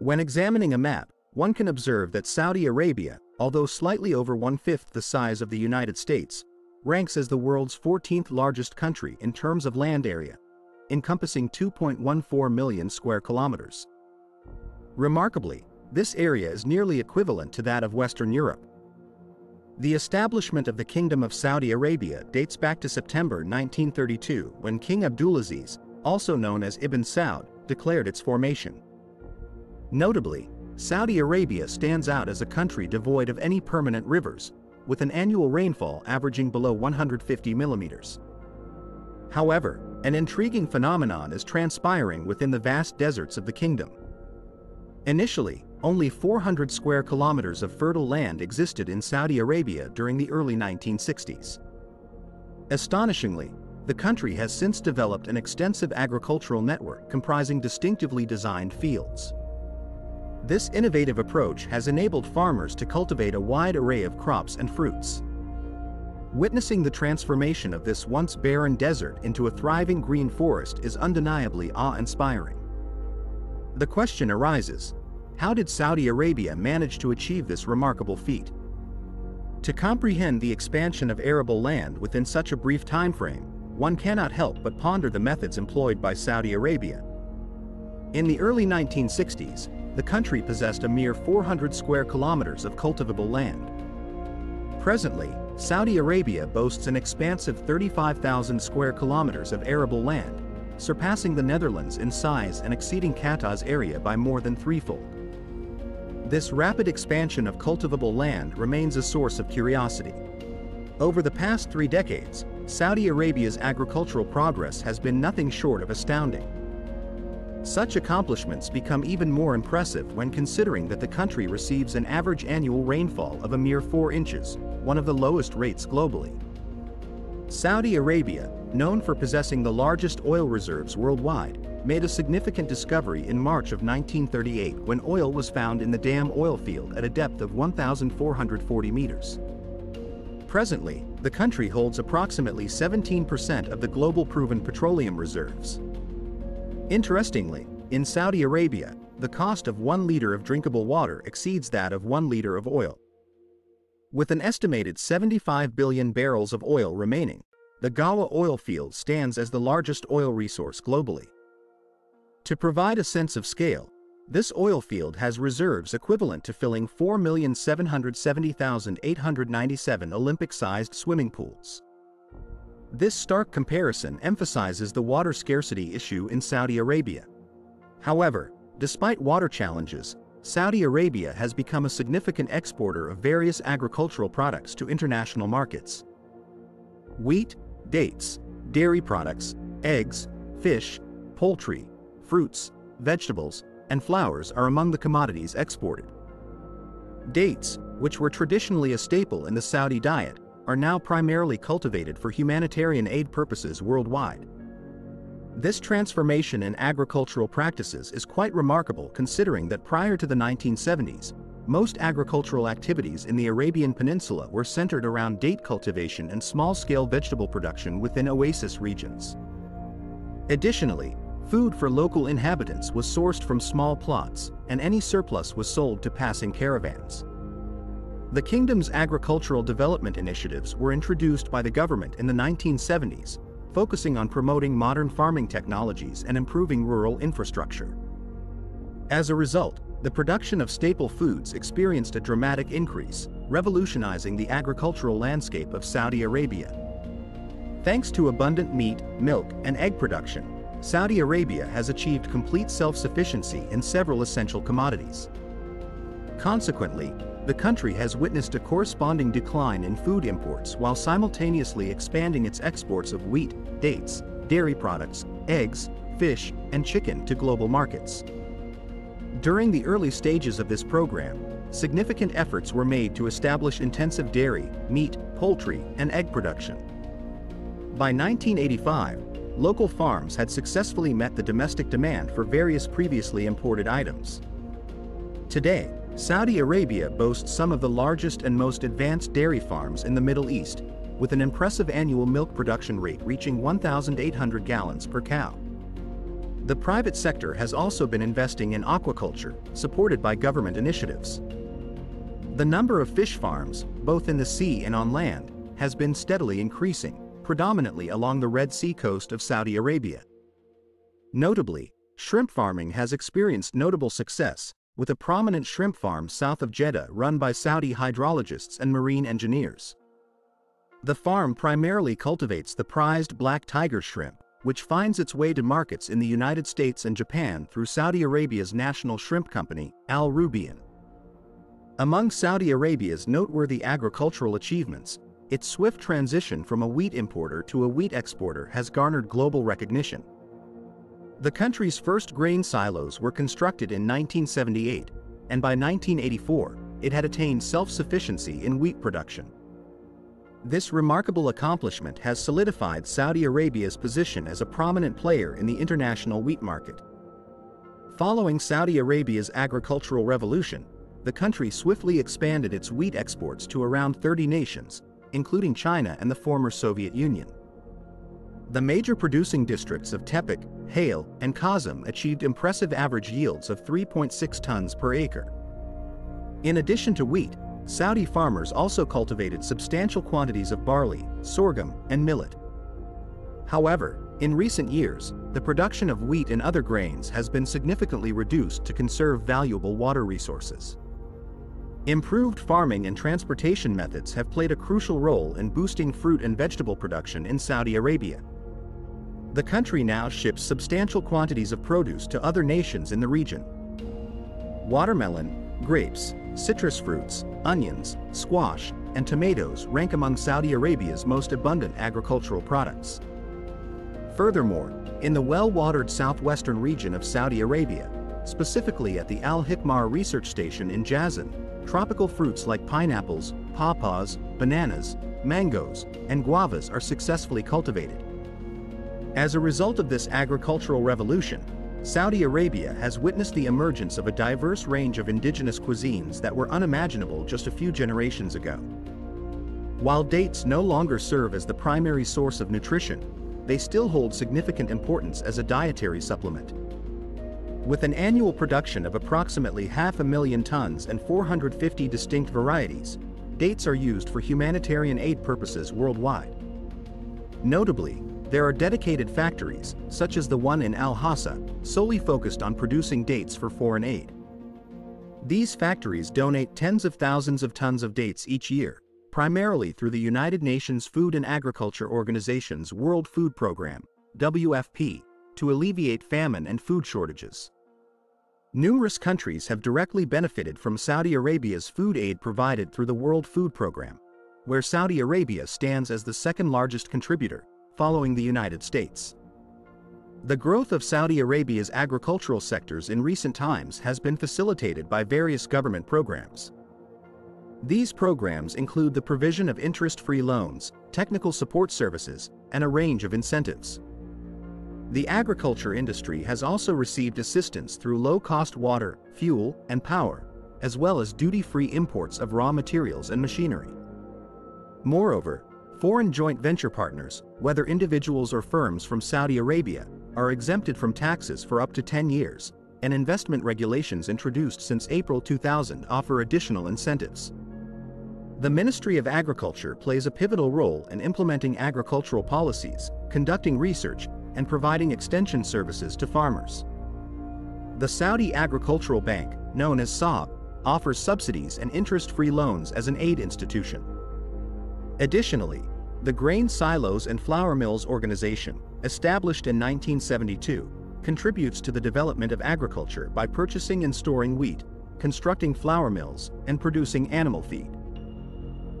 When examining a map, one can observe that Saudi Arabia, although slightly over one-fifth the size of the United States, ranks as the world's 14th largest country in terms of land area, encompassing 2.14 million square kilometers. Remarkably, this area is nearly equivalent to that of Western Europe. The establishment of the Kingdom of Saudi Arabia dates back to September 1932 when King Abdulaziz, also known as Ibn Saud, declared its formation. Notably, Saudi Arabia stands out as a country devoid of any permanent rivers, with an annual rainfall averaging below 150 millimeters. However, an intriguing phenomenon is transpiring within the vast deserts of the kingdom. Initially, only 400 square kilometers of fertile land existed in Saudi Arabia during the early 1960s. Astonishingly, the country has since developed an extensive agricultural network comprising distinctively designed fields. This innovative approach has enabled farmers to cultivate a wide array of crops and fruits. Witnessing the transformation of this once barren desert into a thriving green forest is undeniably awe-inspiring. The question arises, how did Saudi Arabia manage to achieve this remarkable feat? To comprehend the expansion of arable land within such a brief time frame, one cannot help but ponder the methods employed by Saudi Arabia. In the early 1960s, the country possessed a mere 400 square kilometers of cultivable land. Presently, Saudi Arabia boasts an expansive 35,000 square kilometers of arable land, surpassing the Netherlands in size and exceeding Qatar's area by more than threefold. This rapid expansion of cultivable land remains a source of curiosity. Over the past three decades, Saudi Arabia's agricultural progress has been nothing short of astounding. Such accomplishments become even more impressive when considering that the country receives an average annual rainfall of a mere 4 inches, one of the lowest rates globally. Saudi Arabia, known for possessing the largest oil reserves worldwide, made a significant discovery in March of 1938 when oil was found in the Dam oil field at a depth of 1,440 meters. Presently, the country holds approximately 17% of the global proven petroleum reserves. Interestingly, in Saudi Arabia, the cost of 1 liter of drinkable water exceeds that of 1 liter of oil. With an estimated 75 billion barrels of oil remaining, the Ghawar oil field stands as the largest oil resource globally. To provide a sense of scale, this oil field has reserves equivalent to filling 4,770,897 Olympic-sized swimming pools. This stark comparison emphasizes the water scarcity issue in Saudi Arabia. However, despite water challenges, Saudi Arabia has become a significant exporter of various agricultural products to international markets. Wheat, dates, dairy products, eggs, fish, poultry, fruits, vegetables, and flowers are among the commodities exported. Dates, which were traditionally a staple in the Saudi diet, are now primarily cultivated for humanitarian aid purposes worldwide. This transformation in agricultural practices is quite remarkable considering that prior to the 1970s, most agricultural activities in the Arabian Peninsula were centered around date cultivation and small-scale vegetable production within oasis regions. Additionally, food for local inhabitants was sourced from small plots, and any surplus was sold to passing caravans. The kingdom's agricultural development initiatives were introduced by the government in the 1970s, focusing on promoting modern farming technologies and improving rural infrastructure. As a result, the production of staple foods experienced a dramatic increase, revolutionizing the agricultural landscape of Saudi Arabia. Thanks to abundant meat, milk, and egg production, Saudi Arabia has achieved complete self-sufficiency in several essential commodities. Consequently, the country has witnessed a corresponding decline in food imports while simultaneously expanding its exports of wheat, dates, dairy products, eggs, fish, and chicken to global markets. During the early stages of this program, significant efforts were made to establish intensive dairy, meat, poultry, and egg production. By 1985, local farms had successfully met the domestic demand for various previously imported items. Today, Saudi Arabia boasts some of the largest and most advanced dairy farms in the Middle East, with an impressive annual milk production rate reaching 1,800 gallons per cow. The private sector has also been investing in aquaculture, supported by government initiatives. The number of fish farms, both in the sea and on land, has been steadily increasing, predominantly along the Red Sea coast of Saudi Arabia. Notably, shrimp farming has experienced notable success, with a prominent shrimp farm south of Jeddah run by Saudi hydrologists and marine engineers. The farm primarily cultivates the prized black tiger shrimp, which finds its way to markets in the United States and Japan through Saudi Arabia's national shrimp company, Al Rubian. Among Saudi Arabia's noteworthy agricultural achievements, its swift transition from a wheat importer to a wheat exporter has garnered global recognition. The country's first grain silos were constructed in 1978, and by 1984, it had attained self-sufficiency in wheat production. This remarkable accomplishment has solidified Saudi Arabia's position as a prominent player in the international wheat market. Following Saudi Arabia's agricultural revolution, the country swiftly expanded its wheat exports to around 30 nations, including China and the former Soviet Union. The major producing districts of Tabuk, Hail, and Qassim achieved impressive average yields of 3.6 tons per acre. In addition to wheat, Saudi farmers also cultivated substantial quantities of barley, sorghum, and millet. However, in recent years, the production of wheat and other grains has been significantly reduced to conserve valuable water resources. Improved farming and transportation methods have played a crucial role in boosting fruit and vegetable production in Saudi Arabia. The country now ships substantial quantities of produce to other nations in the region. Watermelon, grapes, citrus fruits, onions, squash, and tomatoes rank among Saudi Arabia's most abundant agricultural products. Furthermore, in the well-watered southwestern region of Saudi Arabia, specifically at the Al-Hikmar research station in Jazan, tropical fruits like pineapples, pawpaws, bananas, mangoes, and guavas are successfully cultivated. As a result of this agricultural revolution, Saudi Arabia has witnessed the emergence of a diverse range of indigenous cuisines that were unimaginable just a few generations ago. While dates no longer serve as the primary source of nutrition, they still hold significant importance as a dietary supplement. With an annual production of approximately half a million tons and 450 distinct varieties, dates are used for humanitarian aid purposes worldwide. Notably, there are dedicated factories, such as the one in Al-Hassa, solely focused on producing dates for foreign aid. These factories donate tens of thousands of tons of dates each year, primarily through the United Nations Food and Agriculture Organization's World Food Program, WFP, to alleviate famine and food shortages. Numerous countries have directly benefited from Saudi Arabia's food aid provided through the World Food Program, where Saudi Arabia stands as the second largest contributor, following the United States. The growth of Saudi Arabia's agricultural sectors in recent times has been facilitated by various government programs. These programs include the provision of interest-free loans, technical support services, and a range of incentives. The agriculture industry has also received assistance through low-cost water, fuel, and power, as well as duty-free imports of raw materials and machinery. Moreover, Foreign joint venture partners, whether individuals or firms from Saudi Arabia, are exempted from taxes for up to 10 years, and investment regulations introduced since April 2000 offer additional incentives. The Ministry of Agriculture plays a pivotal role in implementing agricultural policies, conducting research, and providing extension services to farmers. The Saudi Agricultural Bank, known as SAB, offers subsidies and interest-free loans as an aid institution. Additionally, the Grain Silos and Flour Mills Organization, established in 1972, contributes to the development of agriculture by purchasing and storing wheat, constructing flour mills, and producing animal feed.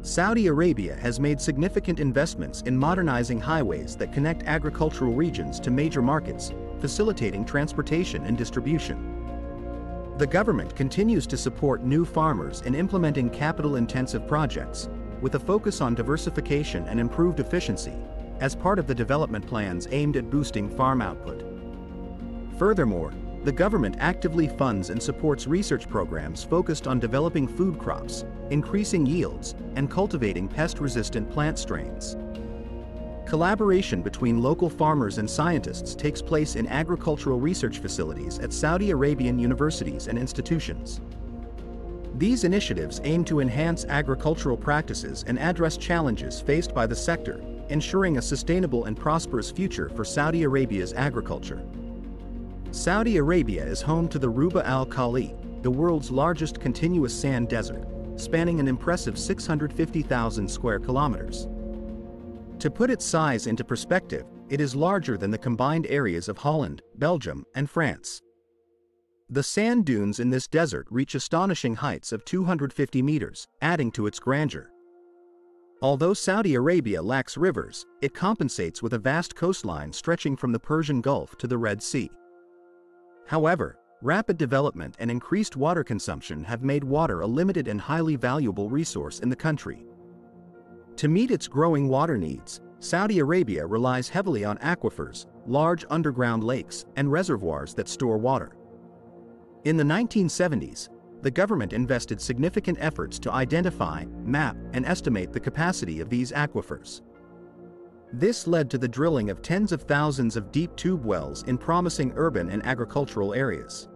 Saudi Arabia has made significant investments in modernizing highways that connect agricultural regions to major markets, facilitating transportation and distribution. The government continues to support new farmers in implementing capital-intensive projects, with a focus on diversification and improved efficiency, as part of the development plans aimed at boosting farm output. Furthermore, the government actively funds and supports research programs focused on developing food crops, increasing yields, and cultivating pest-resistant plant strains. Collaboration between local farmers and scientists takes place in agricultural research facilities at Saudi Arabian universities and institutions. These initiatives aim to enhance agricultural practices and address challenges faced by the sector, ensuring a sustainable and prosperous future for Saudi Arabia's agriculture. Saudi Arabia is home to the Rub al-Khali, the world's largest continuous sand desert, spanning an impressive 650,000 square kilometers. To put its size into perspective, it is larger than the combined areas of Holland, Belgium, and France. The sand dunes in this desert reach astonishing heights of 250 meters, adding to its grandeur. Although Saudi Arabia lacks rivers, it compensates with a vast coastline stretching from the Persian Gulf to the Red Sea. However, rapid development and increased water consumption have made water a limited and highly valuable resource in the country. To meet its growing water needs, Saudi Arabia relies heavily on aquifers, large underground lakes, and reservoirs that store water. In the 1970s, the government invested significant efforts to identify, map, and estimate the capacity of these aquifers. This led to the drilling of tens of thousands of deep tube wells in promising urban and agricultural areas.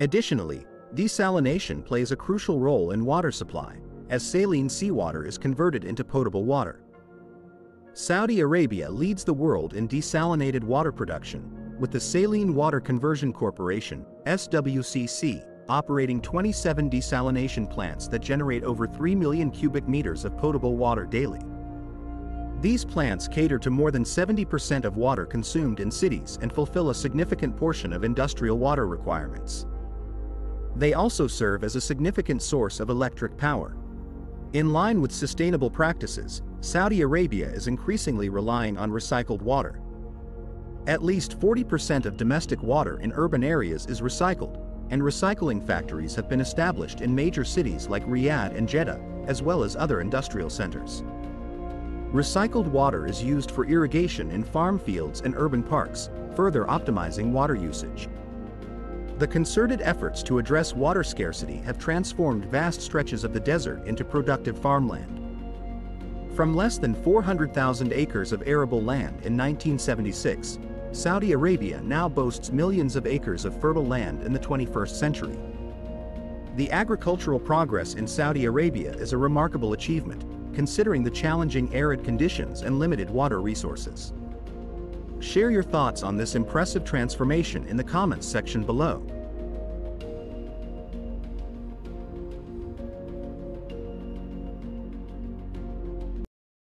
Additionally, desalination plays a crucial role in water supply, as saline seawater is converted into potable water. Saudi Arabia leads the world in desalinated water production, with the Saline Water Conversion Corporation, SWCC, operating 27 desalination plants that generate over 3 million cubic meters of potable water daily. These plants cater to more than 70% of water consumed in cities and fulfill a significant portion of industrial water requirements. They also serve as a significant source of electric power. In line with sustainable practices, Saudi Arabia is increasingly relying on recycled water. At least 40% of domestic water in urban areas is recycled, and recycling factories have been established in major cities like Riyadh and Jeddah, as well as other industrial centers. Recycled water is used for irrigation in farm fields and urban parks, further optimizing water usage. The concerted efforts to address water scarcity have transformed vast stretches of the desert into productive farmland. From less than 400,000 acres of arable land in 1976, Saudi Arabia now boasts millions of acres of fertile land in the 21st century. The agricultural progress in Saudi Arabia is a remarkable achievement, considering the challenging arid conditions and limited water resources. Share your thoughts on this impressive transformation in the comments section below.